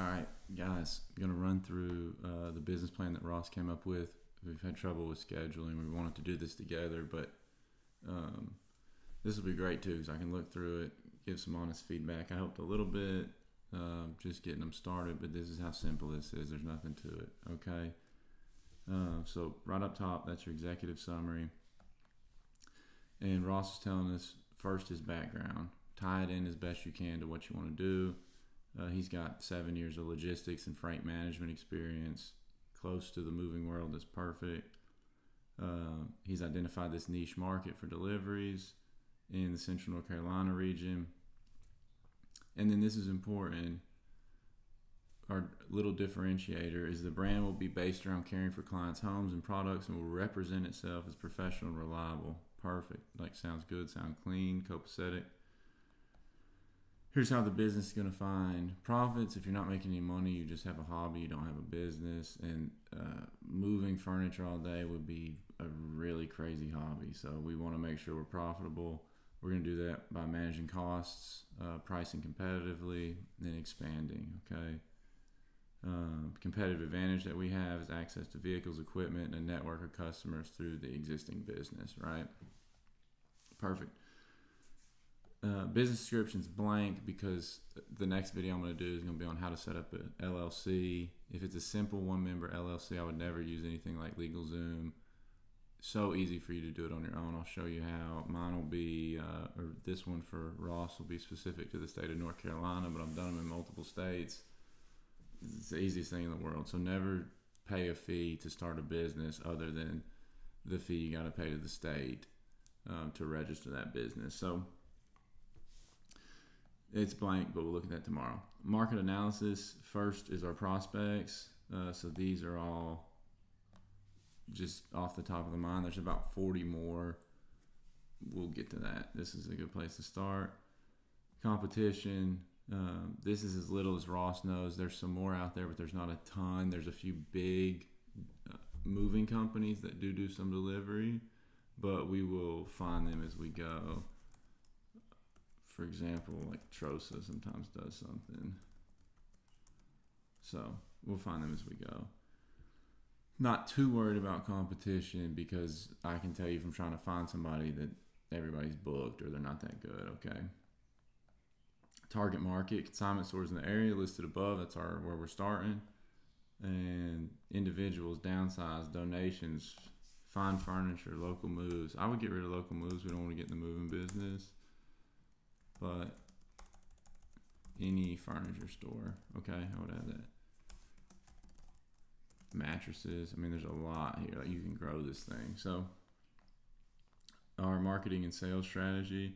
All right, guys, I'm gonna run through uh, the business plan that Ross came up with. We've had trouble with scheduling. We wanted to do this together, but um, this will be great too, because I can look through it, give some honest feedback. I helped a little bit, uh, just getting them started, but this is how simple this is. There's nothing to it. Okay. Uh, so right up top, that's your executive summary. And Ross is telling us first his background. Tie it in as best you can to what you want to do. Uh, he's got seven years of logistics and freight management experience, close to the moving world. is perfect. Uh, he's identified this niche market for deliveries in the central North Carolina region. And then this is important. Our little differentiator is the brand will be based around caring for clients' homes and products and will represent itself as professional and reliable. Perfect. Like sounds good, sound clean, copacetic here's how the business is going to find profits. If you're not making any money, you just have a hobby, you don't have a business, and uh, moving furniture all day would be a really crazy hobby. So we want to make sure we're profitable. We're going to do that by managing costs, uh, pricing competitively, and expanding. Okay. Um, competitive advantage that we have is access to vehicles, equipment, and a network of customers through the existing business. Right. Perfect uh, business description's blank because the next video I'm going to do is going to be on how to set up an LLC. If it's a simple one member LLC, I would never use anything like LegalZoom. So easy for you to do it on your own. I'll show you how. Mine will be, uh, or this one for Ross will be specific to the state of North Carolina, but I've done them in multiple states. It's the easiest thing in the world. So never pay a fee to start a business other than the fee you got to pay to the state um, to register that business. So it's blank, but we'll look at that tomorrow. Market analysis first is our prospects. Uh, so these are all just off the top of the mind. There's about 40 more. We'll get to that. This is a good place to start. Competition. Um, this is as little as Ross knows. There's some more out there, but there's not a ton. There's a few big uh, moving companies that do do some delivery, but we will find them as we go for example, like Trosa sometimes does something. So we'll find them as we go. Not too worried about competition because I can tell you from trying to find somebody that everybody's booked or they're not that good. Okay. Target market consignment stores in the area listed above. That's our where we're starting. And individuals, downsize, donations, fine furniture, local moves. I would get rid of local moves. We don't want to get in the moving business but any furniture store. Okay, I would add that. Mattresses. I mean, there's a lot here. Like you can grow this thing. So, our marketing and sales strategy.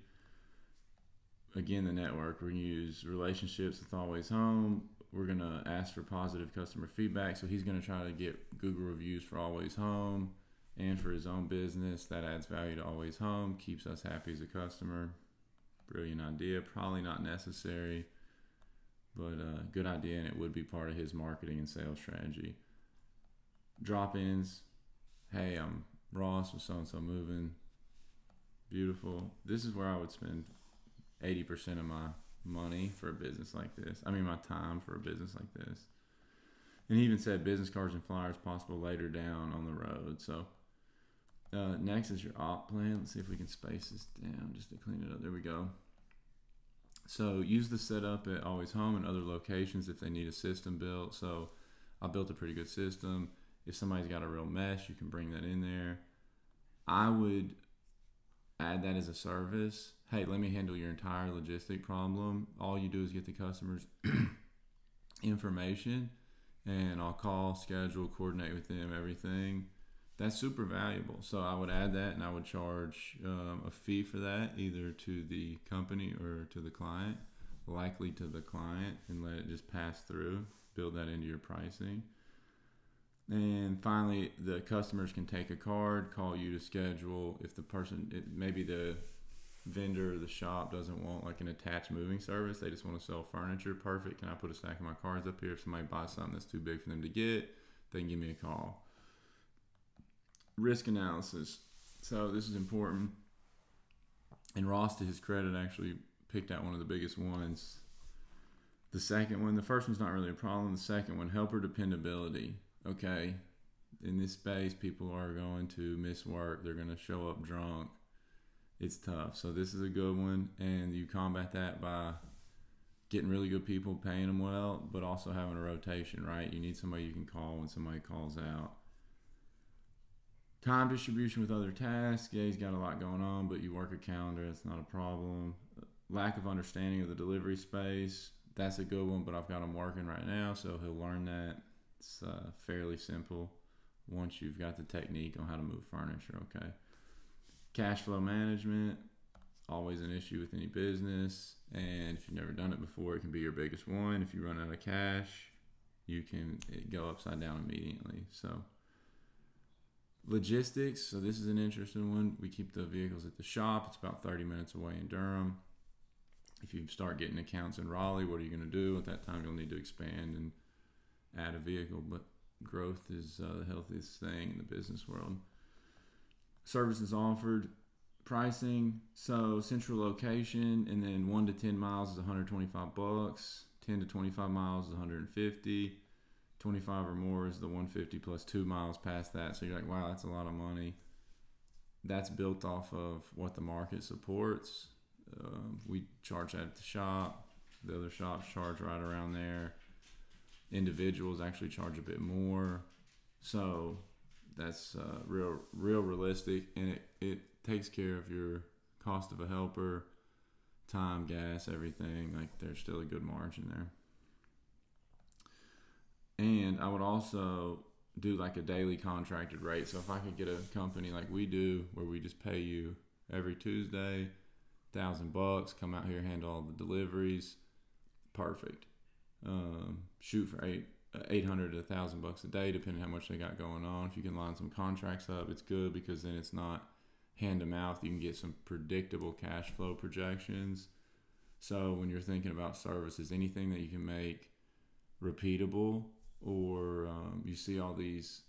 Again, the network. We're gonna use relationships with Always Home. We're gonna ask for positive customer feedback. So he's gonna try to get Google reviews for Always Home and for his own business. That adds value to Always Home, keeps us happy as a customer. Brilliant idea. Probably not necessary, but a uh, good idea, and it would be part of his marketing and sales strategy. Drop ins. Hey, I'm Ross with so and so moving. Beautiful. This is where I would spend 80% of my money for a business like this. I mean, my time for a business like this. And he even said business cards and flyers possible later down on the road. So uh, next is your op plan. Let's see if we can space this down just to clean it up. There we go. So use the setup at Always Home and other locations if they need a system built. So I built a pretty good system. If somebody's got a real mess, you can bring that in there. I would add that as a service. Hey, let me handle your entire logistic problem. All you do is get the customer's information and I'll call, schedule, coordinate with them, everything that's super valuable. So I would add that, and I would charge um, a fee for that, either to the company or to the client, likely to the client, and let it just pass through. Build that into your pricing. And finally, the customers can take a card, call you to schedule. If the person, it, maybe the vendor or the shop doesn't want like an attached moving service, they just want to sell furniture. Perfect. Can I put a stack of my cards up here? If somebody buys something that's too big for them to get, they can give me a call risk analysis. So this is important. And Ross, to his credit, actually picked out one of the biggest ones. The second one, the first one's not really a problem. The second one, helper dependability. Okay, in this space, people are going to miss work. They're going to show up drunk. It's tough. So this is a good one, and you combat that by getting really good people, paying them well, but also having a rotation. Right? You need somebody you can call when somebody calls out. Time distribution with other tasks. Yeah, he's got a lot going on, but you work a calendar. That's not a problem. Lack of understanding of the delivery space. That's a good one, but I've got him working right now, so he'll learn that. It's uh, fairly simple once you've got the technique on how to move furniture, okay? Cash flow management, always an issue with any business. And if you've never done it before, it can be your biggest one. If you run out of cash, you can go upside down immediately. So, logistics. So, this is an interesting one. We keep the vehicles at the shop, it's about 30 minutes away in Durham. If you start getting accounts in Raleigh, what are you going to do? At that time, you'll need to expand and add a vehicle. But growth is uh, the healthiest thing in the business world. Services offered, pricing. So central location, and then one to ten miles is 125 bucks. 10 to 25 miles is 150. 25 or more is the 150 plus two miles past that. So you're like, wow, that's a lot of money. That's built off of what the market supports. Um, we charge that at the shop. The other shops charge right around there individuals actually charge a bit more. So that's uh, real, real realistic, and it, it takes care of your cost of a helper, time, gas, everything. Like there's still a good margin there. And I would also do like a daily contracted rate. So if I could get a company like we do, where we just pay you every Tuesday, thousand bucks, come out here, handle all the deliveries, perfect um, shoot for eight. Uh, 800 to 1000 bucks a day depending how much they got going on if you can line some contracts up it's good because then it's not hand to mouth you can get some predictable cash flow projections so when you're thinking about services anything that you can make repeatable or um, you see all these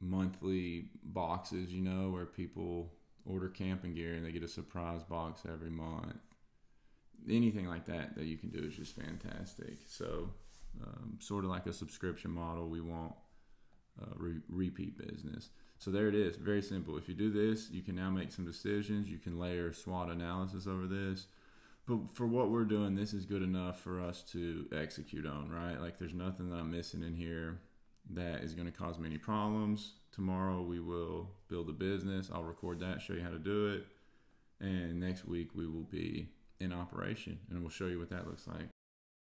monthly boxes you know where people order camping gear and they get a surprise box every month anything like that that you can do is just fantastic so um, sort of like a subscription model. We want uh, re- repeat business. So there it is, very simple. If you do this, you can now make some decisions. You can layer SWOT analysis over this. But for what we're doing, this is good enough for us to execute on, right? Like there's nothing that I'm missing in here that is going to cause me any problems. Tomorrow we will build a business. I'll record that, show you how to do it. And next week we will be in operation and we'll show you what that looks like.